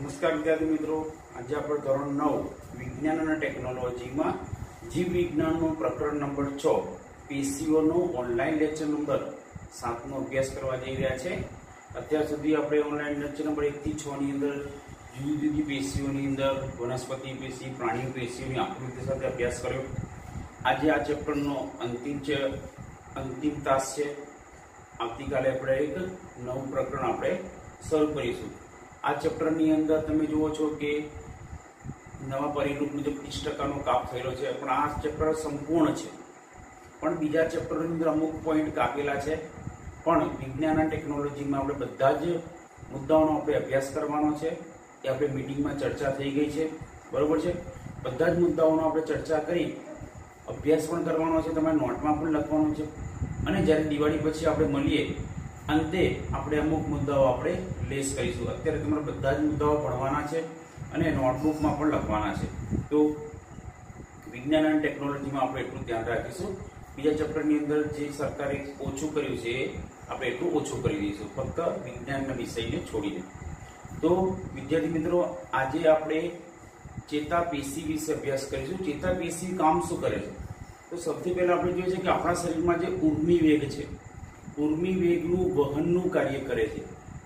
નમસ્કાર વિદ્યાર્થી મિત્રો. આજે આપણે ધોરણ નવ, વિજ્ઞાન અને ટેકનોલોજીમાં જીવ વિજ્ઞાનનો પ્રકરણ નંબર છ, પેશીઓનો ઓનલાઈન લેક્ચર નંબર સાતનો અભ્યાસ કરવા જઈ રહ્યા છે. અત્યાર સુધી આપણે ઓનલાઈન લેક્ચર નંબર એકથી છની અંદર જુદી જુદી પેશીઓની અંદર, વનસ્પતિ પેશી પ્રાણી પેશીઓની આકૃતિ સાથે અભ્યાસ કર્યો. આજે આ ચેપ્ટરનો અંતિમ છે, અંતિમ તાસ છે. આવતીકાલે આપણે એક નવું પ્રકરણ આપણે શરૂ કરીશું. આ ચેપ્ટરની અંદર તમે જુઓ છો કે નવા પરિરૂપ મુજબ ત્રીસ ટકાનો કાપ થયેલો છે, પણ આ ચેપ્ટર સંપૂર્ણ છે. પણ બીજા ચેપ્ટરની અંદર અમુક પોઈન્ટ કાપેલા છે. પણ વિજ્ઞાન અને ટેકનોલોજીમાં આપણે બધા જ મુદ્દાઓનો આપણે અભ્યાસ કરવાનો છે, એ આપણે મિટિંગમાં ચર્ચા થઈ ગઈ છે. બરોબર છે? બધા જ મુદ્દાઓનો આપણે ચર્ચા કરી, અભ્યાસ પણ કરવાનો છે, તમારે નોટમાં પણ લખવાનું છે. અને જ્યારે દિવાળી પછી આપણે મળીએ અંતે આપણે અમુક મુદ્દાઓ આપણે લેસ કરીશું. અત્યારે તમારે બધા જ મુદ્દાઓ ભણવાના છે અને નોટબુકમાં પણ લખવાના છે. તો વિજ્ઞાન અને ટેકનોલોજીમાં આપણે એટલું ધ્યાન રાખીશું. બીજા ચેપ્ટરની અંદર જે સરકારે ઓછું કર્યું છે એ આપણે એટલું ઓછું કરી દઈશું. ફક્ત વિજ્ઞાનના વિષયને છોડીને. તો વિદ્યાર્થી મિત્રો, આજે આપણે ચેતાપેશી વિશે અભ્યાસ કરીશું. ચેતાપેશી કામ શું કરે છે? તો સૌથી પહેલા આપણે જોઈએ છે કે આપણા શરીરમાં જે ઉર્મી વેગ છે ઉર્મી વેગનું વહનનું કાર્ય કરે છે.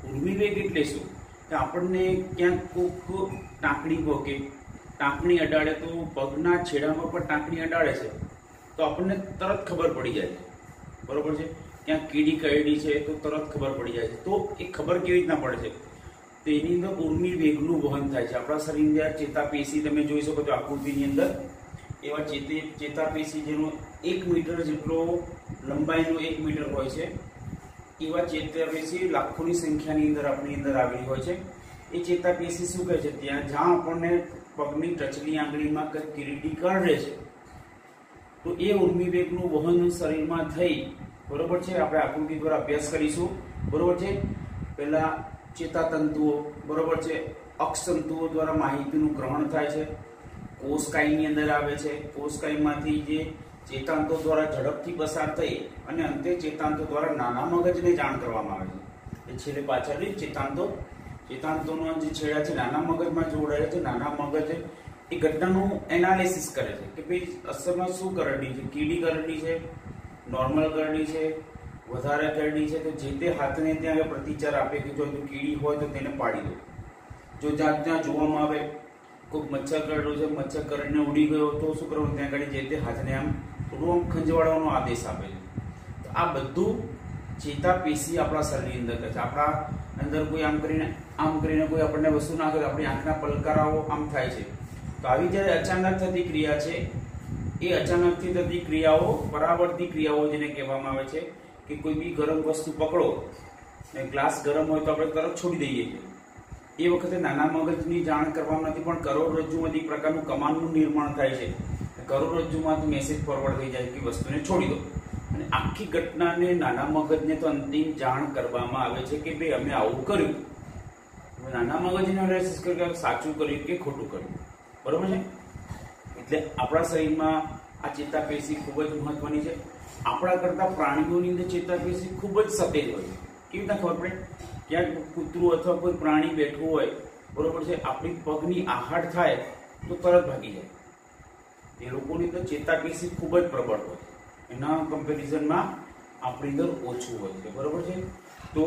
ઉર્મી વેગ એટલે શું? કે આપણને ક્યાંક કોક ટાંકણી ભોગે. ટાંકણી અડાડે તો પગના છેડામાં પણ ટાંકણી અડાડે છે. તો આપણને તરત ખબર પડી જાય છે. બરોબર છે? ક્યાંક કીડી કરડી છે તો તરત ખબર પડી જાય છે. તો એ ખબર કેવી રીતના પડે છે? તો એની અંદર ઉર્મી વેગનું વહન થાય છે. આપણા શરીરની અંદર ચેતાપેશી તમે જોઈ શકો છો, આકૃતિની અંદર. એવા ચેતે ચેતાપેશી જેનો એક મીટર જેટલો લંબાઈનો એક મીટર હોય છે. એવા ચેતાપેશી લાખોની સંખ્યાની અંદર આપણી અંદર આવેલી હોય છે. એ ચેતાપેશી શું કહે છે? ત્યાં જ્યાં આપણને પગની ટચલી આંગળીમાં કંઈક કિરીટી કરડે છે. તો એ ઉર્મિવેગનું વહન શરીરમાં થઈ, બરોબર છે? આપણે આકૃતિ દ્વારા અભ્યાસ કરીશું. બરોબર છે? પહેલાં ચેતાતંતુઓ, બરોબર છે? અક્ષતંતુઓ દ્વારા માહિતીનું ગ્રહણ થાય છે. કોષકાયની અંદર આવે છે. કોષકાયમાંથી જે ચેતાંતો દ્વારા ઝડપથી પસાર થઈ અને અંતે ચેતાંતો દ્વારા નાના મગજને જાણ કરવામાં આવે. છે એ છેલ્લે પાછળની ચેતાંતો. ચેતાંતોનો જે છેડા છે, નાના મગજમાં જોડાયેલા છે. નાના મગજ એ ઘટનાનું એનાલિસિસ કરે છે કે ભાઈ અસરમાં શું કરડી છે? કીડી કરડી છે? નોર્મલ કરડી છે? વધારે કરડી છે? તો જે તે હાથને ત્યાં પ્રતિચાર આપે કે જો કીડી હોય તો તેને પાડી દો. જો જ્યાં ત્યાં જોવામાં આવે કોઈ મચ્છર કરડ્યો છે, મચ્છર કરડીને ઉડી ગયો તો શું કરવાનું? ત્યાં આગળ જે તે હાથને આમ થોડું આમ ખંજવાળવાનો આદેશ આપે છે. તો આ બધું ચેતાપેશી આપણા શરીરની અંદર કરે છે. આપણા અંદર કોઈ આમ કરીને આમ કરીને કોઈ આપણને વસ્તુ ના કરે, આપણી આંખના પલકારાઓ આમ થાય છે. તો આવી જ્યારે અચાનક થતી ક્રિયા છે, એ અચાનકથી થતી ક્રિયાઓ, પરાવર્તી ક્રિયાઓ જેને કહેવામાં આવે છે, કે કોઈ બી ગરમ વસ્તુ પકડો ને ગ્લાસ ગરમ હોય તો આપણે તરત છોડી દઈએ. છીએ એ વખતે નાના મગજની જાણ કરવામાં નથી, પણ કરોડરજ્જુમાંથી એક પ્રકારનું કમાનનું નિર્માણ થાય છે. કરોડરજ્જુમાંથી મેસેજ ફોરવર્ડ થઈ જાય કે વસ્તુને છોડી દો. અને આખી ઘટનાને નાના મગજને તો અંતિમ જાણ કરવામાં આવે છે કે ભાઈ અમે આવું કર્યું. નાના મગજને સાચું કર્યું કે ખોટું કર્યું? બરોબર છે? એટલે આપણા શરીરમાં આ ચેતાપેશી ખૂબ જ મહત્વની છે. આપણા કરતા પ્રાણીઓની અંદર ચેતાપેશી ખૂબ જ સફેદ હોય છે. કેવી રીતના ખબર પડે? ક્યાંક કૂતરું અથવા કોઈ પ્રાણી બેઠું હોય, બરોબર છે, આપણી પગની આહાટ થાય, તો તરત ભાગી જાય. એ લોકોની અંદર ચેતાપેશી ખૂબ જ પ્રબળ હોય એના કમ્પેરિઝનમાં આપણી અંદર ઓછું હોય છે, બરોબર છે? તો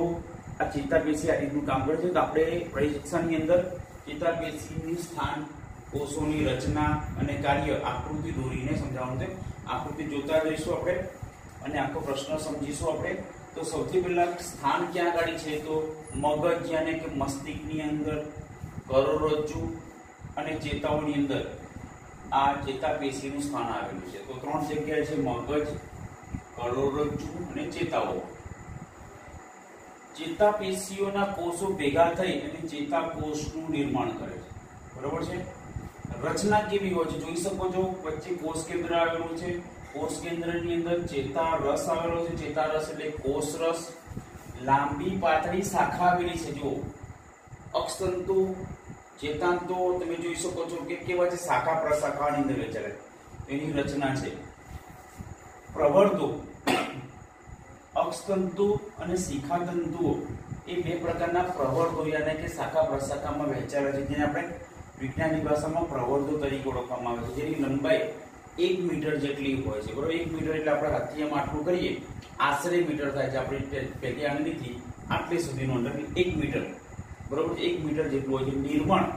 આ ચેતાપેશી આ રીતનું કામ કરે છે તો આપણે પરીક્ષાની અંદર ચેતાપેશીનું સ્થાન, કોષોની રચના અને કાર્ય આકૃતિ દોરીને સમજાવવાનું છે. આકૃતિ જોતા જઈશું આપણે અને આખો પ્રશ્ન સમજીશું આપણે. તો સૌથી પહેલા સ્થાન ક્યાં આગળ છે? તો મગજ યાને કે મસ્તિષ્કની અંદર, કરોડરજ્જુ અને ચેતાઓની અંદર આ ચેતાપેશીનું સ્થાન આવેલું છે. તો ત્રણ જગ્યાએ છે મગજ, કરોડરજ્જુ અને ચેતાઓ. ચેતાપેશીઓના કોષો ભેગા થઈ અને ચેતાકોષનું નિર્માણ કરે છે. બરોબર છે? રચના કેવી હોય છે? જોઈ શકો છો, વચ્ચે કોષ કેન્દ્ર આવેલું છે. કોષ કેન્દ્રની અંદર ચેતા રસ આવેલો છે. ચેતા રસ એટલે કોષ રસ. લાંબી પાતળી શાખા આવેલી છે. જો અક્ષતંતુ, ચેતાંતો, તમે જોઈ શકો છો કે કેવા છે. શાખા પ્રશાખાની અંદર વહેંચાયેલા એની રચના છે. પ્રવર્તો અક્ષતંતુ અને શિખાતંતુઓ એ બે પ્રકારના પ્રવર્તો યાને કે શાખા પ્રશાખામાં વહેંચાયેલા છે. જેને આપણે વિજ્ઞાનની ભાષામાં પ્રવર્તો તરીકે ઓળખવામાં આવે છે. જેની લંબાઈ એક મીટર જેટલી હોય છે, બરોબર? એક મીટર એટલે આપણે હાથથી આમ આટલું કરીએ, આશરે મીટર થાય છે આપણી પેલી આંગળીથી આટલી સુધીનું અંદર એક મીટર. બરોબર? એક મીટર જેટલું હોય છે. નિર્માણ.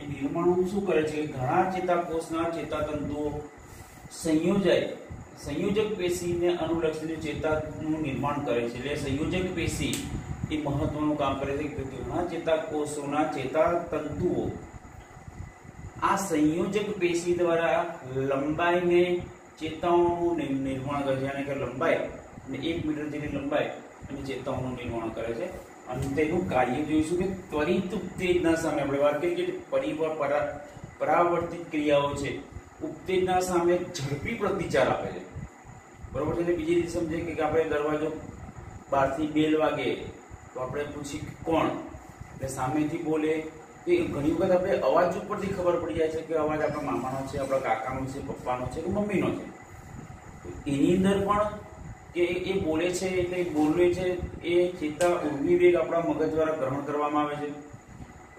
એ નિર્માણ શું કરે છે? ઘણા ચેતાકોષના ચેતાતંતુઓ સંયોજાય, સંયોજક પેશીને અનુલક્ષીને ચેતાનું નિર્માણ કરે છે. એટલે સંયોજક પેશી એ મહત્વનું કામ કરે છે કે ઘણા ચેતાકોષોના ચેતાતંતુઓ આ સંયોજક પેશી દ્વારા લંબાઈને ચેતાઓનું નિર્માણ કરે છે. અને કે લંબાઈ અને એક મીટર જેટલી લંબાઈ અને ચેતાઓનું નિર્માણ કરે છે. અને તેનું કાર્ય જોઈશું કે ત્વરિત ઉત્તેજના સામે, આપણે વાત કરીએ કે પરિવાર પરા, પરાવર્તિત ક્રિયાઓ છે, ઉત્તેજના સામે ઝડપી પ્રતિચાર આપે છે. બરોબર છે? બીજી રીતે સમજીએ કે આપણે દરવાજો બહારથી બેલ વાગે તો આપણે પૂછીએ કોણ? એટલે સામેથી બોલે એ ઘણી વખત આપણે અવાજ ઉપરથી ખબર પડી જાય છે કે અવાજ આપણા મામાનો છે, આપણા કાકાનો છે, પપ્પાનો છે કે મમ્મીનો છે. એની અંદર પણ કે એ બોલે છે એટલે બોલે છે, એ ચેતા ઉર્મી વેગ આપણા મગજ દ્વારા ગ્રહણ કરવામાં આવે છે.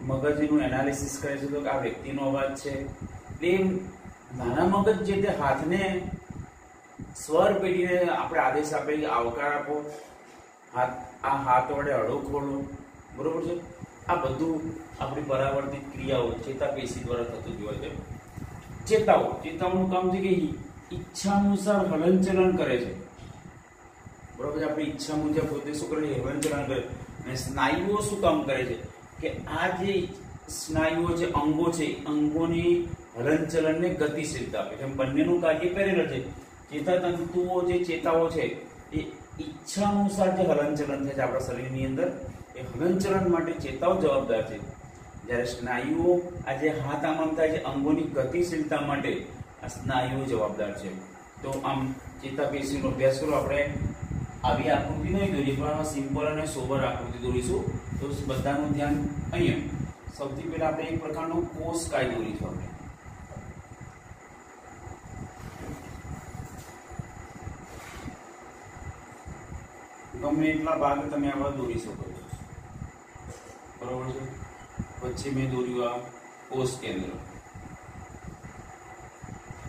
મગજ એનું એનાલિસિસ કરે છે તો આ વ્યક્તિનો અવાજ છે. એટલે નાના મગજ જે તે હાથને સ્વર પેઢીને આપણે આદેશ આપે આવકાર આપો. હાથ, આ હાથ વડે અડો ખોલો. બરોબર છે? આ બધું આપણી પરાવર્તિત ક્રિયાઓ ચેતાપેશી દ્વારા થતું જોવા છે. ચેતાઓ, ચેતાઓનું કામ છે કે ઈચ્છા અનુસાર હલનચલન કરે છે. બરોબર આપણી ઈચ્છા મુજબ પોતે શું કરે છે હલનચલન કરે. અને સ્નાયુઓ શું કામ કરે છે? કે આ જે સ્નાયુઓ છે, અંગો છે અંગોની હલનચલનને ગતિશીલતા આપે છે. બંનેનું કાર્ય પેરેલલ છે. ચેતાતંતુઓ જે ચેતાઓ છે, એ ઈચ્છા અનુસાર જે હલનચલન થાય છે આપણા શરીરની અંદર એ હલનચલન માટે ચેતાઓ જવાબદાર છે. જ્યારે સ્નાયુઓ આ જે હાથ આમ આમ થાય છે, અંગોની ગતિશીલતા માટે આ સ્નાયુઓ જવાબદાર છે. તો આમ ચેતાપેશીનો અભ્યાસ કરો. આપણે આવી આકૃતિ નહીં દોરી પણ સિમ્પલ અને સોબર આકૃતિ દોરીશું. તો બધાનું ધ્યાન અહીંયા. સૌથી પહેલા આપણે એક પ્રકારનો કોષ કાય દોરીશું આપણે. ગમે એટલા ભાગ તમે આવા દોરી શકો છો. બરોબર છે પછી મેં દોર્યું આ કોષ કેન્દ્ર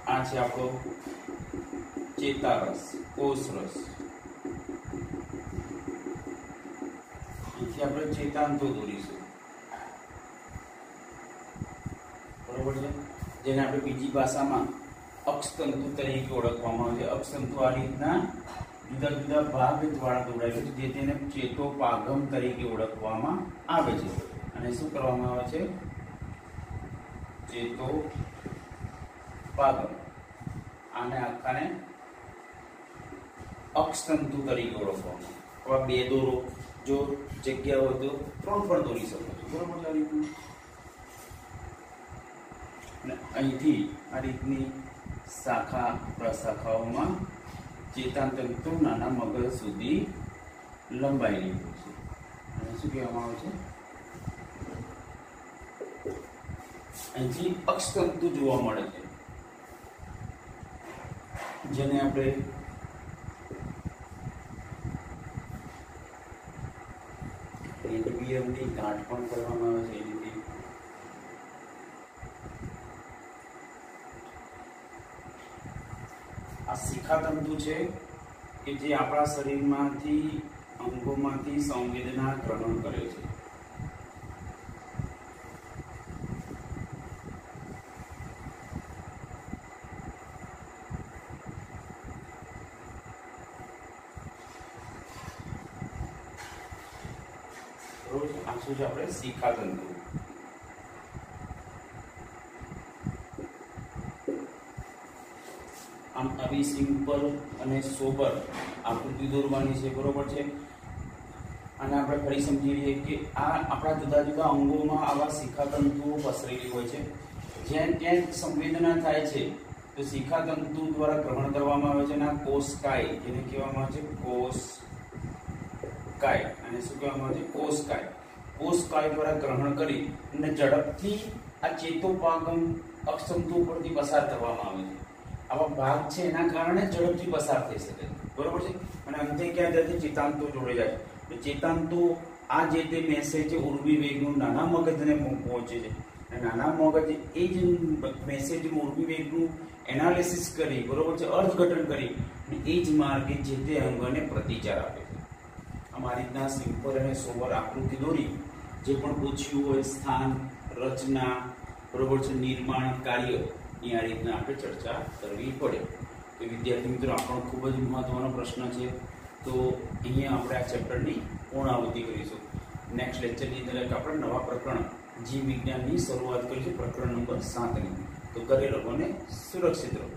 આ છે આપણો ચેતારસ કોષ રસ અહીંથી આપણે ચેતાંતો દોરીશું બરોબર છે જેને આપણે બીજી ભાષામાં અક્ષતંતુ તરીકે ઓળખવામાં આવે છે અક્ષતંતુ આ રીતના જુદા જુદા ભાગ દ્વારા દોડાયેલું છે, જે તેને ચેતોપાગમ તરીકે ઓળખવામાં આવે છે. અને શું કરવામાં આવે છે? ચેતો પાગમ આને આખાને અક્ષતંતુ તરીકે ઓળખવામાં આવે. બે દોરો, જો જગ્યા હોય તો ત્રણ પણ દોરી શકો છો. બરોબર આ રીતનું? અને અહીંથી આ રીતની શાખા, પ્રશાખાઓમાં ચેતાતંતુ નાના મગજ સુધી લંબાયેલી હોય છે. શું કહેવામાં આવે છે? અહીંથી અક્ષતંતુ જોવા મળે છે. જેને આપણે એનબીએમની ગાંઠ પણ કરવામાં આવે છે એની આ શિખાતંતુ છે કે જે આપણા શરીરમાંથી, અંગોમાંથી સંવેદના ગ્રહણ કરે છે રોજ? આ છે આપણે શિખાતંતુ આમ આવી સિમ્પલ અને સોબર આકૃતિ દોરવાની છે, બરોબર છે? અને આપણે ફરી સમજી લઈએ કે આ આપણા જુદા જુદા અંગોમાં આવા શિખાતંતુઓ પસરેલી હોય છે. જ્યાં ત્યાં સંવેદના થાય છે, તો શિખાતંતુ દ્વારા ગ્રહણ કરવામાં આવે છે અને આ કોષકાય, જેને કહેવામાં આવે છે કોષકાય. અને શું કહેવામાં આવે છે? કોષકાય. કોષકાય દ્વારા ગ્રહણ કરી અને ઝડપથી આ ચેતોપાગમ અક્ષતંતુ ઉપરથી પસાર કરવામાં આવે છે. આવા ભાગ છે એના કારણે ઝડપથી પસાર થઈ શકે. છે બરોબર છે? અને અંતે ક્યાં જાય છે ચેતાંતો જોડે જાય. છે એટલે ચેતાંતો આ જે તે મેસેજ ઉર્વી વેગનું નાના મગજને પહોંચે છે. અને નાના મગજ એ જ મેસેજ ઉર્વી વેગનું એનાલિસિસ કરી, બરોબર છે? અર્થઘટન કરી અને એ જ માર્ગે જે તે અંગને પ્રતિચાર આપે છે. અમારી રીતના સિમ્પલ અને સોબર આકૃતિ દોરી, જે પણ પૂછ્યું હોય, સ્થાન, રચના, બરોબર છે? નિર્માણ કાર્ય. ની આ રીતના આપણે ચર્ચા કરવી પડે. તો વિદ્યાર્થી મિત્રો આપણો ખૂબ જ મહત્વનો પ્રશ્ન છે. તો અહીંયા આપણે આ ચેપ્ટરની પૂર્ણાવૃત્તિ કરીશું. નેક્સ્ટ લેક્ચરની અંદર આપણે નવા પ્રકરણ જીવ વિજ્ઞાનની શરૂઆત કરીશું પ્રકરણ નંબર સાતની તો ઘરે લોકોને સુરક્ષિત રહો.